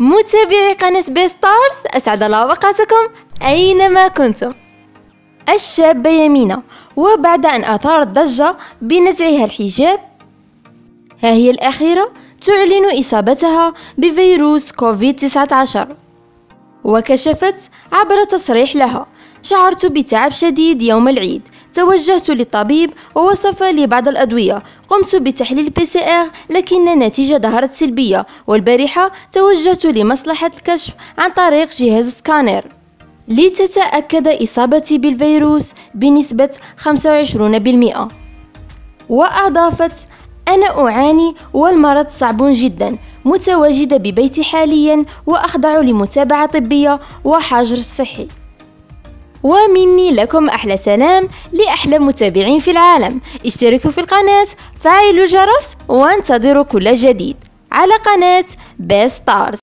متابعي قناة بيستارز أسعد الله أوقاتكم أينما كنتم. الشابة يمينة وبعد أن أثارت ضجة بنزعها الحجاب ها هي الأخيرة تعلن إصابتها بفيروس كوفيد 19 وكشفت عبر تصريح لها شعرت بتعب شديد يوم العيد توجهت للطبيب ووصف لي بعض الأدوية. قمت بتحليل PCR لكن النتيجة ظهرت سلبية والبارحة توجهت لمصلحة الكشف عن طريق جهاز سكانر لتتأكد إصابتي بالفيروس بنسبة 25% وأضافت أنا أعاني والمرض صعب جدا متواجدة ببيتي حاليا وأخضع لمتابعة طبية وحجر صحي. ومني لكم أحلى سلام لأحلى متابعين في العالم. اشتركوا في القناة فعلوا الجرس وانتظروا كل جديد على قناة بيستارز